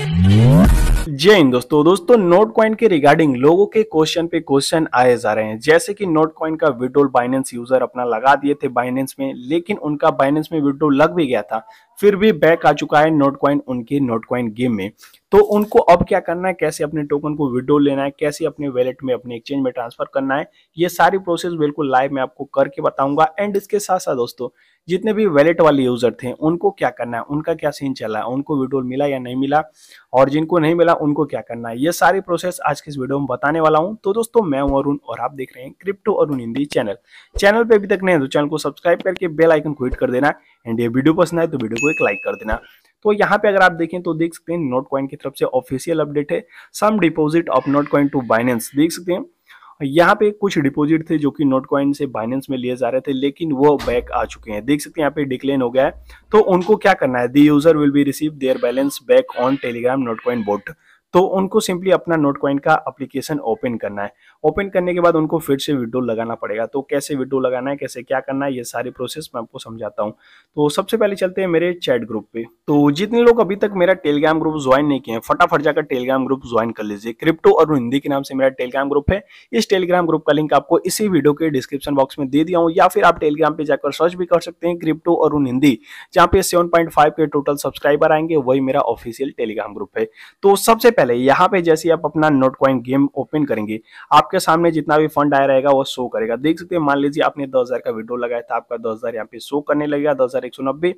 जय हिंद दोस्तों। दोस्तों नोट कॉइन के रिगार्डिंग लोगों के क्वेश्चन पे क्वेश्चन आए जा रहे हैं। जैसे कि नोट कॉइन का विड्रोल बाइनेंस यूज़र अपना लगा दिए थे बाइनेंस में, लेकिन उनका बाइनेंस में विड्रोल लग भी गया था। फिर भी बैक आ चुका है नोट कॉइन उनके नोट कॉइन गेम में। तो उनको अब क्या करना है? कैसे अपने टोकन को विड्रो लेना है? कैसे अपने वैलेट में, अपने एक्सचेंज में ट्रांसफ़र करना है? ये सारी प्रोसेस बिल्कुल लाइव मैं आपको करके बताऊँगा। एंड इसके साथ साथ दोस्तों, जितने भी वैलेट वाले यूज़र थे, उनको क्या करना है? उनका क्या सीन चला है? उनको विड्रोल मिला या नहीं मिला? और जिनको नहीं मिला, उनको क्या करना है? ये सारी प्रोसेस आज के इस वीडियो में बताने वाला हूँ। तो दोस्तों, मैं हूँ अरुण और आप देख रहे हैं crypto Arun Hindi channel channel पर अभी तक नहीं है तो चैनल को सब्सक्राइब करके बेल आइकन को हिट कर देना। एंड ये वीडियो पसंद आए तो वीडियो को एक लाइक कर देना। तो यहाँ पे अगर आप देखें तो देख सकते हैं नोट कॉइन की तरफ़ से ऑफिशियल अपडेट है। Some deposit of Notcoin to Binance देख सकते हैं। यहाँ पे कुछ डिपॉजिट थे जो कि नोट कॉइन से बाइनेंस में लिए जा रहे थे, लेकिन वो बैक आ चुके हैं। देख सकते हैं यहाँ पे डिक्लेन हो गया है। तो उनको क्या करना है? The user will be receive their balance back on Telegram Notcoin bot तो उनको सिंपली अपना नोट कॉइन का अप्लीकेशन ओपन करना है। ओपन करने के बाद उनको फिर से विड्रो लगाना पड़ेगा। तो कैसे विड्रो लगाना है, कैसे क्या करना है, ये सारी प्रोसेस मैं आपको समझाता हूँ। तो सबसे पहले चलते हैं मेरे चैट ग्रुप पे। तो जितने लोग अभी तक मेरा टेलीग्राम ग्रुप ज्वाइन नहीं किए हैं, फटाफट जाकर टेलीग्राम ग्रुप ज्वाइन कर लीजिए। क्रिप्टो और हिंदी के नाम से मेरा टेलीग्राम ग्रुप है। इस टेलीग्राम ग्रुप का लिंक आपको इसी वीडियो के डिस्क्रिप्शन बॉक्स में दे दिया हूँ। या फिर आप टेलीग्राम पे जाकर सर्च भी कर सकते हैं क्रिप्टो और हिंदी, जहाँ पे सेवन के टोटल सब्सक्राइबर आएँगे, वही मेरा ऑफिशियल टेलीग्राम ग्रुप है। तो सबसे पहले यहाँ पे जैसे आप अपना नोट कॉइन गेम ओपन करेंगे, आपके सामने जितना भी फंड आया रहेगा वो शो करेगा। देख सकते हैं, मान लीजिए आपने दस हज़ार का वीडियो लगाया था, आपका दस हज़ार यहाँ पे शो करने लगेगा दस हज़ार एक सौ नब्बे।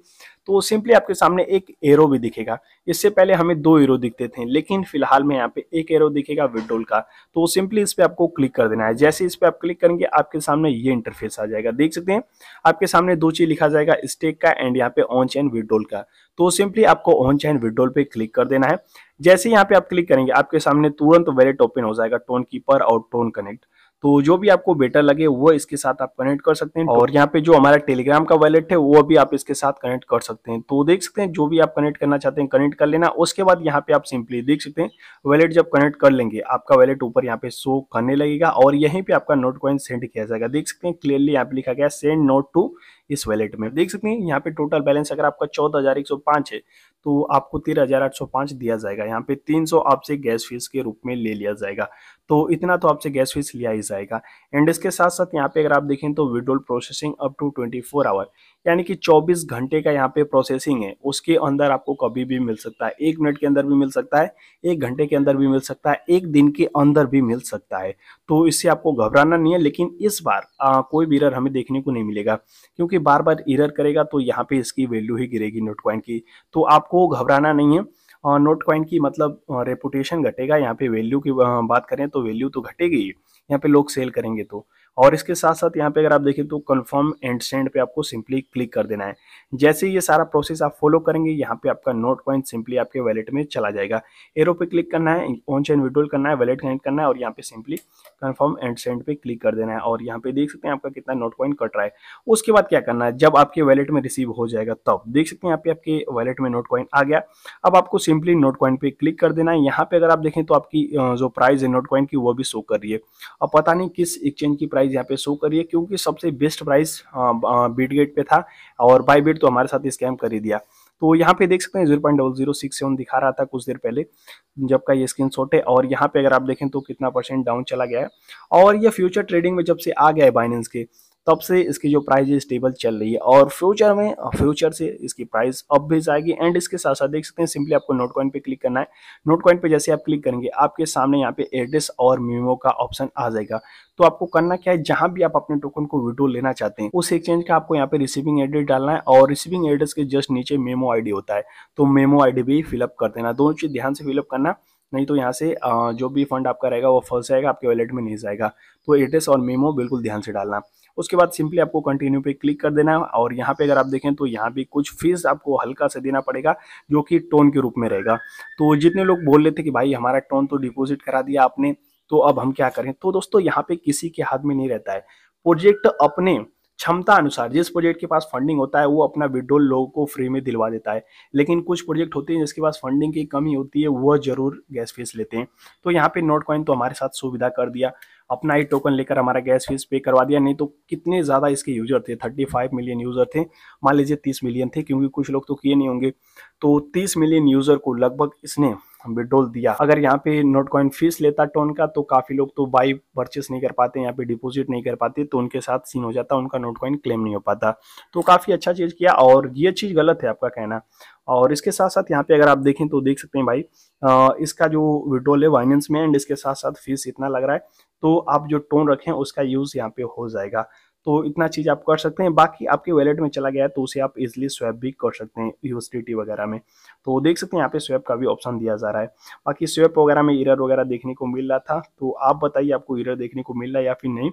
तो सिंपली आपके सामने एक एरो भी दिखेगा। इससे पहले हमें दो एरो दिखते थे, लेकिन फ़िलहाल में यहाँ पे एक एरो दिखेगा विड्रोल का। तो सिंपली इस पर आपको क्लिक कर देना है। जैसे इस पे आप क्लिक करेंगे, आपके सामने ये इंटरफेस आ जाएगा। देख सकते हैं, आपके सामने दो चीज़ लिखा जाएगा स्टेक का एंड यहाँ पे ऑन चैन विड्रोल का। तो सिंपली आपको ऑन चैन विड्रोल पे क्लिक कर देना है। जैसे यहाँ पे आप क्लिक करेंगे आपके सामने तुरंत वैलेट ओपन हो जाएगा टोन कीपर और टोन कनेक्ट तो जो भी आपको बेटर लगे वो इसके साथ आप कनेक्ट कर सकते हैं। और यहाँ पे जो हमारा टेलीग्राम का वैलेट है वो भी आप इसके साथ कनेक्ट कर सकते हैं। तो देख सकते हैं जो भी आप कनेक्ट करना चाहते हैं कनेक्ट कर लेना। उसके बाद यहाँ पे आप सिंपली देख सकते हैं वैलेट जब कनेक्ट कर लेंगे आपका वैलेट ऊपर यहाँ पे शो करने लगेगा। और यहीं पे आपका नोट कॉइन सेंड किया जाएगा। देख सकते हैं क्लियरली यहाँ पे लिखा गया सेंड नोट टू इस वैलेट में। देख सकते हैं, यहाँ पे टोटल बैलेंस अगर आपका चौदह हज़ार एक सौ पाँच है तो आपको तेरह हज़ार आठ सौ पाँच दिया जाएगा। यहाँ पे तीन सौ आपसे गैस फ़ीस के रूप में ले लिया जाएगा। तो इतना तो आपसे गैस फ़ीस लिया ही जाएगा। एंड इसके साथ साथ यहाँ पे अगर आप देखें तो withdrawal processing up to twenty four hour यानी कि 24 घंटे का यहाँ पे प्रोसेसिंग है उसके अंदर आपको कभी भी मिल सकता है। एक मिनट के अंदर भी मिल सकता है एक घंटे के अंदर भी मिल सकता है एक दिन के अंदर भी मिल सकता है। तो इससे आपको घबराना नहीं है लेकिन इस बार आ, कोई भी इरर हमें देखने को नहीं मिलेगा क्योंकि बार बार इरर करेगा तो यहाँ पे इसकी वैल्यू ही गिरेगी नोट कॉइन की। तो आपको घबराना नहीं है नोट कॉइन की मतलब रेपुटेशन घटेगा यहाँ पे वैल्यू की बात करें तो वैल्यू तो घटेगी यहाँ पे लोग सेल करेंगे तो। और इसके साथ साथ यहाँ पे अगर आप देखें तो कन्फर्म एंड सेंड पे आपको सिंपली क्लिक कर देना है। जैसे ये सारा प्रोसेस आप फॉलो करेंगे, यहाँ पे आपका नोट कॉइन सिंपली आपके वैलेट में चला जाएगा। एरो पे क्लिक करना है ऑन चैन विड्रोल करना है वैलेट कनेक्ट करना है और यहाँ पे सिंपली कन्फर्म एंड सेंड पे क्लिक कर देना है और यहाँ पे देख सकते हैं आपका कितना नोट कॉइन कट रहा है। उसके बाद क्या करना है? जब आपके वैलेट में रिसीव हो जाएगा तब देख सकते हैं पे आपके वैलेट में नोट कॉइन आ गया। अब आपको सिंपली नोट कॉइन पे क्लिक कर देना है। यहाँ पे अगर आप देखें तो आपकी जो प्राइस है नोट कॉइन की वो भी शो कर रही है। अब पता नहीं किस एक्सचेंज की प्राइस यहाँ पे शो करिए क्योंकि सबसे बेस्ट प्राइस बीटगेट पे था और बाई बीट तो हमारे साथ स्कैम कर ही दिया। तो यहाँ पे देख सकते हैं zero point double zero six seven दिखा रहा था कुछ देर पहले, जब का ये स्क्रीन शॉट है। और यहाँ पे अगर आप देखें तो कितना परसेंट डाउन चला गया है। और ये फ्यूचर ट्रेडिंग में जब से आ गया है बाइनेंस के तब से इसकी जो प्राइस स्टेबल चल रही है और फ्यूचर में फ्यूचर से इसकी प्राइस अब भी जाएगी एंड इसके साथ साथ देख सकते हैं सिंपली आपको नोट कॉइन पे क्लिक करना है। नोट कॉइन पे जैसे आप क्लिक करेंगे, आपके सामने यहाँ पे एड्रेस और मीमो का ऑप्शन आ जाएगा। तो आपको करना क्या है, जहाँ भी आप अपने टोकन को विड्रो लेना चाहते हैं, उस एक्सचेंज का आपको यहाँ पे रिसीविंग एड्रेस डालना है और रिसीविंग एड्रेस के जस्ट नीचे मेमो आईडी होता है। तो मेमो आईडी भी फिलअप कर देना। दोनों चीज़ ध्यान से फिलअप करना, नहीं तो यहाँ से जो भी फंड आपका रहेगा वो फंस जाएगा, आपके वॉलेट में नहीं जाएगा। तो एड्रेस और मेमो बिल्कुल ध्यान से डालना। उसके बाद सिंपली आपको कंटिन्यू पे क्लिक कर देना है और यहाँ पे अगर आप देखें तो यहाँ भी कुछ फ़ीस आपको हल्का से देना पड़ेगा, जो कि टोन के रूप में रहेगा। तो जितने लोग बोल रहे थे कि भाई हमारा टोन तो डिपोजिट करा दिया आपने तो अब हम क्या करें? तो दोस्तों यहाँ पे किसी के हाथ में नहीं रहता है। प्रोजेक्ट अपने क्षमता अनुसार, जिस प्रोजेक्ट के पास फंडिंग होता है, वो अपना विड्रोल लोगों को फ्री में दिलवा देता है। लेकिन कुछ प्रोजेक्ट होते हैं जिसके पास फंडिंग की कमी होती है, वह ज़रूर गैस फ़ीस लेते हैं। तो यहाँ पे नोट कॉइन तो हमारे साथ सुविधा कर दिया। अपना ही टोकन लेकर हमारा गैस फ़ीस पे करवा दिया। नहीं तो कितने ज़्यादा इसके यूज़र थे? थर्टी फाइव मिलियन यूज़र थे। मान लीजिए तीस मिलियन थे, क्योंकि कुछ लोग तो किए नहीं होंगे। तो तीस मिलियन यूज़र को लगभग इसने विड्रोल दिया। अगर यहाँ पे नोट कॉइन फ़ीस लेता टोन का तो काफ़ी लोग तो बाई परचेस नहीं कर पाते, यहाँ पे डिपोजिट नहीं कर पाते तो उनके साथ सीन हो जाता, उनका नोट कॉइन क्लेम नहीं हो पाता। तो काफ़ी अच्छा चीज़ किया और ये चीज़ गलत है आपका कहना। और इसके साथ साथ यहाँ पे अगर आप देखें तो देख सकते हैं भाई इसका जो विड्रोल है वाइनेंस में एंड इसके साथ साथ फ़ीस इतना लग रहा है। तो आप जो टोन रखें, उसका यूज़ यहाँ पे हो जाएगा। तो इतना चीज़ आप कर सकते हैं। बाकी आपके वैलेट में चला गया तो उसे आप इजिली स्वैप भी कर सकते हैं यूएसडीटी वगैरह में। तो देख सकते हैं, यहाँ पे स्वैप का भी ऑप्शन दिया जा रहा है। बाकी स्वैप वगैरह में इरर वगैरह देखने को मिल रहा था तो आप बताइए आपको इरर देखने को मिल रहा है या फिर नहीं।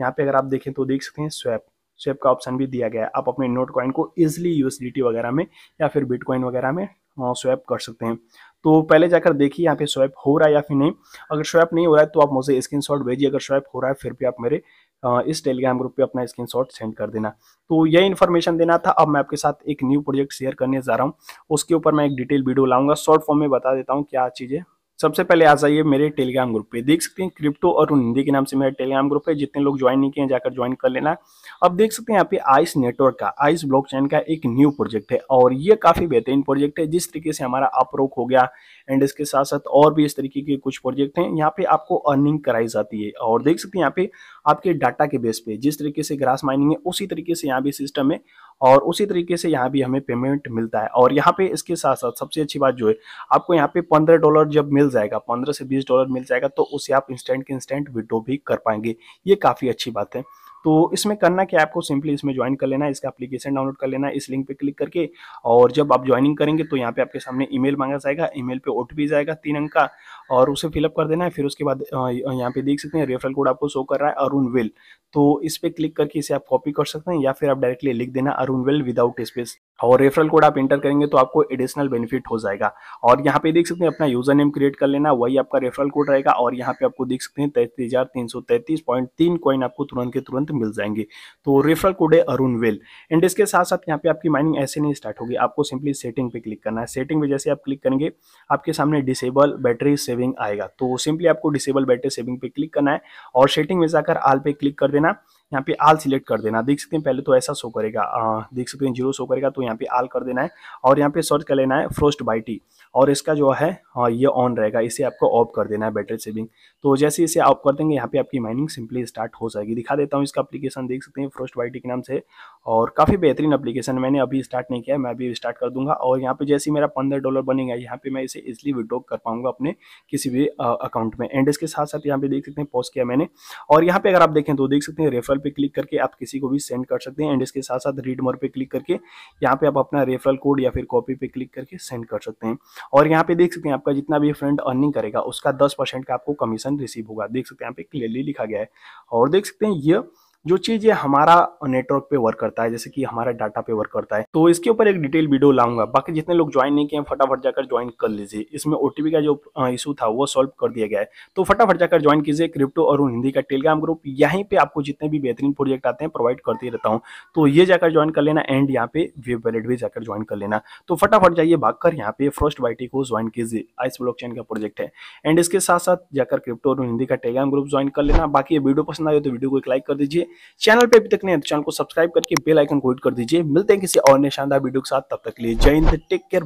यहाँ पे अगर आप देखें तो देख सकते हैं स्वैप स्वैप का ऑप्शन भी दिया गया है। आप अपने नोट कॉइन को इजिली यूएसडीटी वगैरह में या फिर बिटकॉइन वगैरह में स्वैप कर सकते हैं। तो पहले जाकर देखिए यहाँ पे स्वैप हो रहा है या फिर नहीं। अगर स्वैप नहीं हो रहा है तो आप मुझे स्क्रीन शॉट भेजिए। अगर स्वैप हो रहा है, फिर भी आप मेरे इस टेलीग्राम ग्रुप पे अपना स्क्रीन शॉट सेंड कर देना। तो यह इन्फॉर्मेशन देना था। अब मैं आपके साथ एक न्यू प्रोजेक्ट शेयर करने जा रहा हूँ। उसके ऊपर मैं एक डिटेल वीडियो लाऊँगा। शॉर्ट फॉर्म में बता देता हूँ क्या चीज़ें सबसे पहले आ जाइए मेरे टेलीग्राम ग्रुप पे। देख सकते हैं क्रिप्टो और हिंदी के नाम से मेरा टेलीग्राम ग्रुप है, जितने लोग ज्वाइन नहीं किए जाकर ज्वाइन कर लेना। अब देख सकते हैं यहाँ पे आइस नेटवर्क का आइस ब्लॉकचेन का एक न्यू प्रोजेक्ट है और ये काफ़ी बेहतरीन प्रोजेक्ट है, जिस तरीके से हमारा अप्रोक हो गया एंड इसके साथ साथ और भी इस तरीके के कुछ प्रोजेक्ट हैं। यहाँ पे आपको अर्निंग कराई जाती है और देख सकते हैं यहाँ पे आपके डाटा के बेस पे, जिस तरीके से ग्रास माइनिंग है, उसी तरीके से यहाँ भी सिस्टम है। और उसी तरीके से यहाँ भी हमें पेमेंट मिलता है। और यहाँ पे इसके साथ साथ सबसे अच्छी बात जो है, आपको यहाँ पे पंद्रह डॉलर जब मिल जाएगा, पंद्रह से बीस डॉलर मिल जाएगा तो उसे आप इंस्टेंट के इंस्टेंट विड्रो भी कर पाएँगे। ये काफ़ी अच्छी बात है। तो इसमें करना क्या आपको सिंपली इसमें ज्वाइन कर लेना है, इसका एप्लीकेशन डाउनलोड कर लेना है, इस लिंक पे क्लिक करके और जब आप ज्वाइनिंग करेंगे तो यहाँ पे आपके सामने ईमेल मांगा जाएगा ईमेल पे ओटीपी जाएगा, तीन अंक का और उसे फिलअप कर देना है, फिर उसके बाद यहाँ पे देख सकते हैं रेफरल कोड आपको शो कर रहा है अरुण विल तो इस पर क्लिक करके इसे आप कॉपी कर सकते हैं या फिर आप डायरेक्टली लिख देना अरुण वेल विदाउट स्पेस और रेफरल कोड आप इंटर करेंगे तो आपको एडिशनल बेनिफिट हो जाएगा। और यहाँ पे देख सकते हैं अपना यूज़र नेम क्रिएट कर लेना, वही आपका रेफरल कोड रहेगा और यहाँ पे आपको देख सकते हैं तैतीस हज़ार तीन सौ तैतीस पॉइंट तीन कॉइन आपको तुरंत के तुरंत मिल जाएँगे। तो रेफरल कोड है अरुण वेल एंड इसके साथ साथ यहाँ पे आपकी माइनिंग ऐसे नहीं स्टार्ट होगी, आपको सिंपली सेटिंग पे क्लिक करना है। सेटिंग पे जैसे आप क्लिक करेंगे, आपके सामने डिसेबल बैटरी सेविंग आएगा। तो सिंपली आपको डिसेबल बैटरी सेविंग पे क्लिक करना है और सेटिंग में जाकर आल पे क्लिक कर देना। यहाँ पे आल सिलेक्ट कर देना। देख सकते हैं, पहले तो ऐसा शो करेगा। देख सकते हैं ज़ीरो शो करेगा तो यहाँ पे आल कर देना है। और यहाँ पे सर्च कर लेना है फ्रोस्ट बाइटी और इसका जो है हाँ ये ऑन रहेगा। इसे आपको ऑफ़ कर देना है बैटरी सेविंग तो जैसे इसे ऑफ़ कर देंगे, यहाँ पे आपकी माइनिंग सिंपली स्टार्ट हो जाएगी। दिखा देता हूँ इसका अपलीकेशन देख सकते हैं फ्रोस्ट वाइटी के नाम से। और काफ़ी बेहतरीन अपलीकेशन मैंने अभी स्टार्ट नहीं किया मैं अभी स्टार्ट कर दूँगा। और यहाँ पे जैसे मेरा पंद्रह डॉलर बनेगा, यहाँ पे मैं इसे इजिली विड्रॉ कर पाऊँगा अपने किसी भी अकाउंट में। एंड इसके साथ साथ यहाँ पे देख सकते हैं पोस्ट किया मैंने। और यहाँ पे अगर आप देखें तो देख सकते हैं रेफरल पे क्लिक करके आप किसी को भी सेंड कर सकते हैं। एंड इसके साथ साथ रीड मोर पे क्लिक करके यहाँ पे आप अपना रेफरल कोड या फिर कॉपी पे क्लिक करके सेंड कर सकते हैं। और यहाँ पे देख सकते हैं आपका जितना भी फ्रेंड अर्निंग करेगा, उसका दस परसेंट का आपको कमीशन रिसीव होगा। देख सकते हैं यहाँ पे क्लियरली लिखा गया है। और देख सकते हैं ये जो चीज़ ये हमारा नेटवर्क पे वर्क करता है, जैसे कि हमारा डाटा पे वर्क करता है तो इसके ऊपर एक डिटेल वीडियो लाऊँगा। बाकी जितने लोग ज्वाइन नहीं किए फटाफट जाकर ज्वाइन कर लीजिए। इसमें ओटीपी का जो इशू था, वो सॉल्व कर दिया गया है। तो फटाफट जाकर ज्वाइन कीजिए क्रिप्टो और हिंदी का टेलीग्राम ग्रुप यहीं पे आपको जितने भी बेहतरीन प्रोजेक्ट आते हैं प्रोवाइड करते रहता हूँ। तो ये जाकर ज्वाइन कर लेना एंड यहाँ पे वेब वैलेट भी जाकर ज्वाइन कर लेना। तो फटाफट जाइए भागकर यहाँ पे फ़र्स्ट वाइटी को ज्वाइन कीजिए। आइस ब्लॉक का प्रोजेक्ट है। एंड इसके साथ साथ जाकर क्रिप्टो और हिंदी का टेलीग्राम ग्रुप ज्वाइन कर लेना। बाकी ये वीडियो पसंद आए तो वीडियो को एक लाइक कर दीजिए। चैनल पे अभी तक नहीं है तो चैनल को सब्सक्राइब करके बेल आइकन को हिट कर दीजिए। मिलते हैं किसी और नए शानदार वीडियो के साथ। तब तक लिए जय हिंद टेक केयर